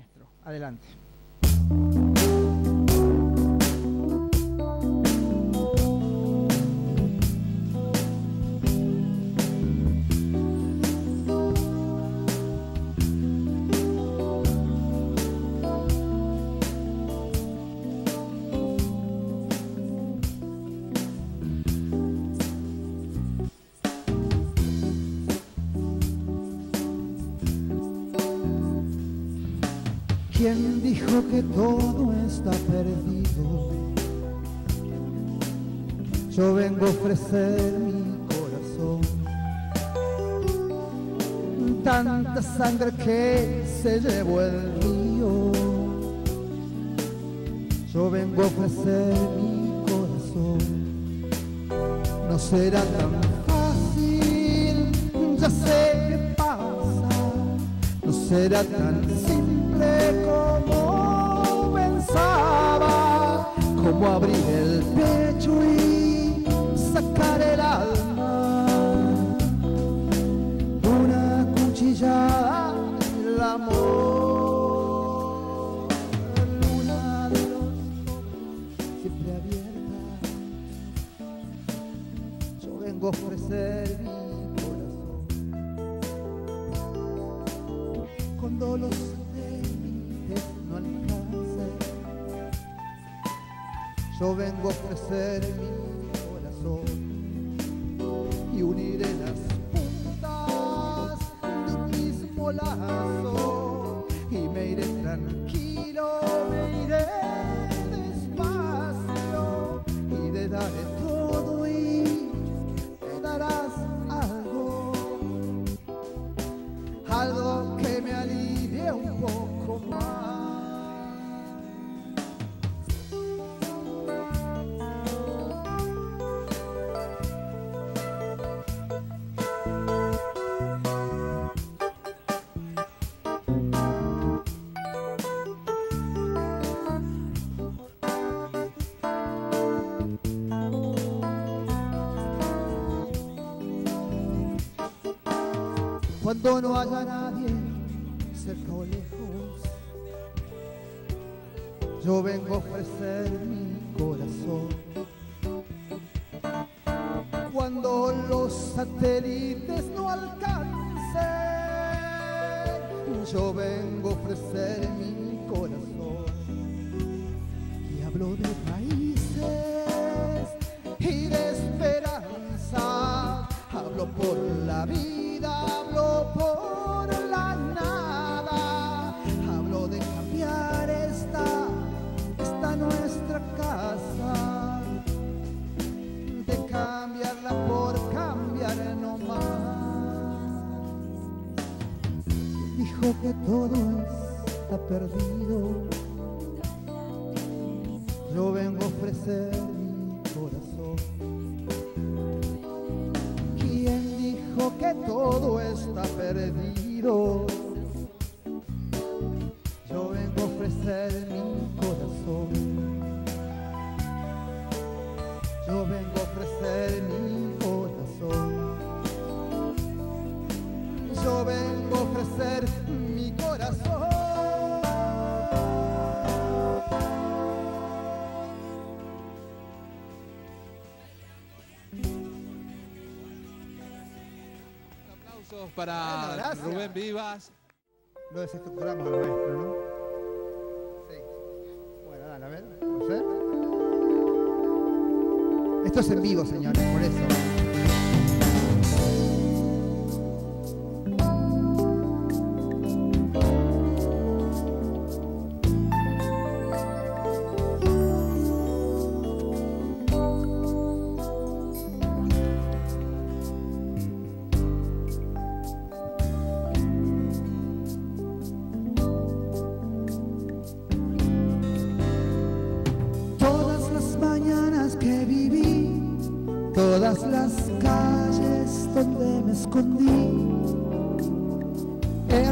maestro. Adelante. ¿Quién dijo que todo está perdido? Yo vengo a ofrecer mi corazón. Tanta sangre que se llevó el río. Yo vengo a ofrecer mi corazón. No será tan fácil, ya sé qué pasa. No será tan simple como pensaba, como abrir el pecho y sacar el alma. Una cuchillada el amor, luna de los siempre abierta. Yo vengo a ofrecer mi corazón cuando los Yo vengo a ofrecer mi Cuando no haya nadie cerca o lejos, yo vengo a ofrecer mi corazón. Cuando los satélites no alcancen, yo vengo a ofrecer mi corazón. Y hablo de países hablo por la vida, hablo por la nada, hablo de cambiar esta, esta nuestra casa, de cambiarla por cambiar no más. Dijo que todo está perdido. Yo vengo a ofrecer mi corazón. ¿Quién dijo que todo está perdido? Yo vengo a ofrecer mi corazón. Aplausos para gracias. Rubén Vivas. Lo desestructuramos al maestro, ¿no? Sí. Bueno, dale, a ver, ver. Esto es en vivo, señores, por eso.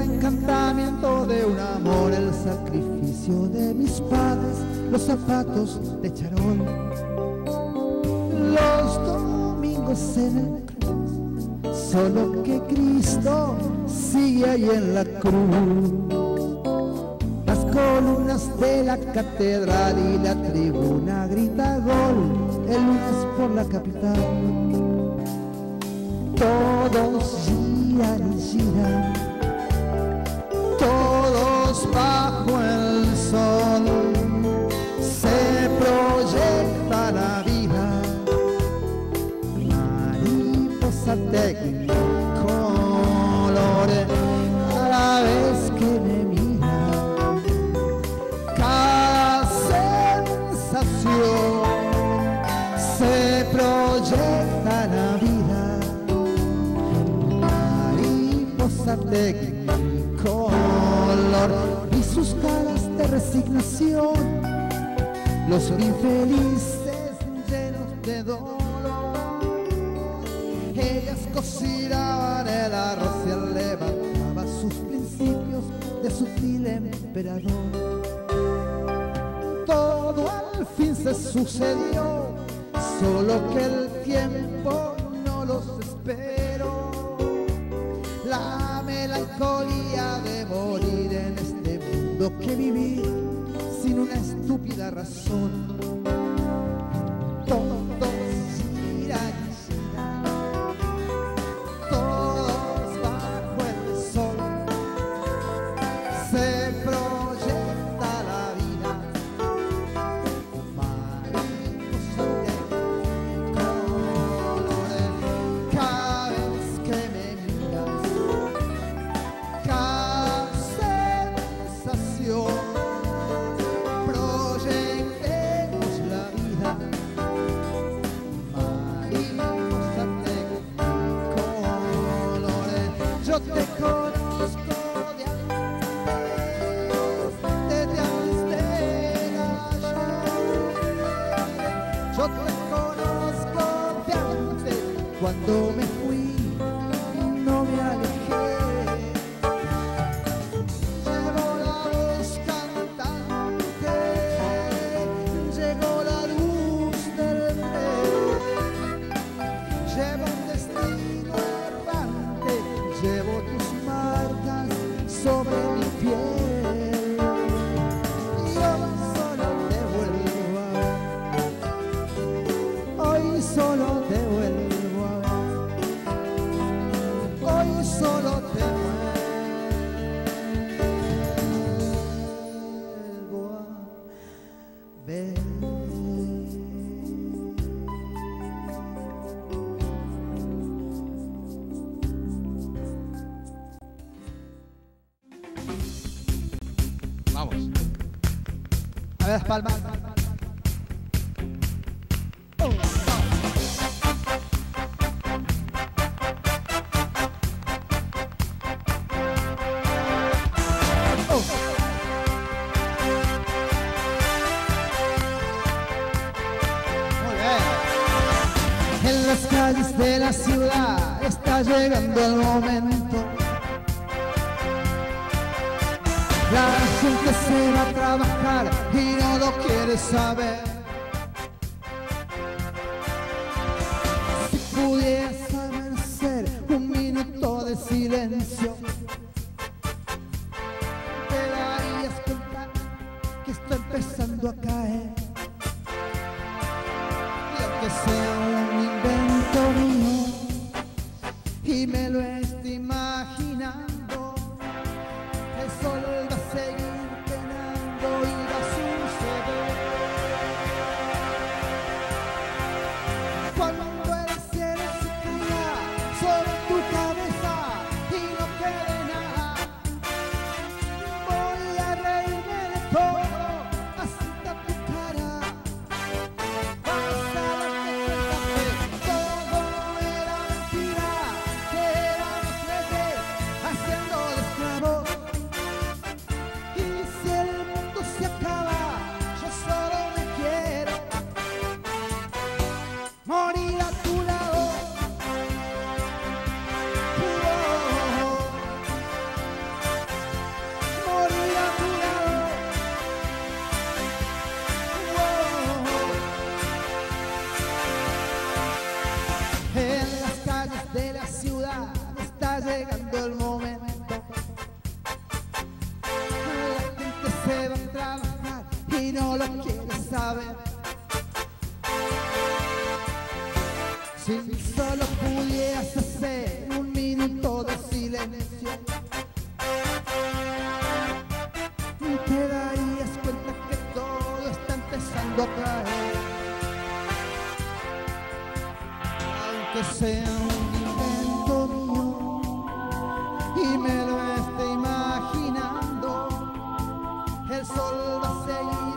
Encantamiento de un amor, el sacrificio de mis padres, los zapatos de charol, los domingos en el cruz, solo que Cristo sigue ahí en la cruz. columnas de la catedral y la tribuna grita gol el lunes por la capital. Todos giran giran, todos bajo el sol, se proyecta la vida, mariposa técnica colores a la vez que me mira. Cada sensación se proyecta la vida. Mariposa de y sus caras de resignación. Los infelices llenos de dolor. Ellas cocinaban el arroz y él levantaba sus principios de sutil emperador. Todo al fin se sucedió, solo que el tiempo no los esperó. La melancolía mundo que viví sin una estúpida razón. Dios te conoce. Vamos. A ver palmas. En las calles de la ciudad está llegando el momento. La gente se va a trabajar y no lo quiere saber. Si pudiese vencer un minuto de silencio, el sol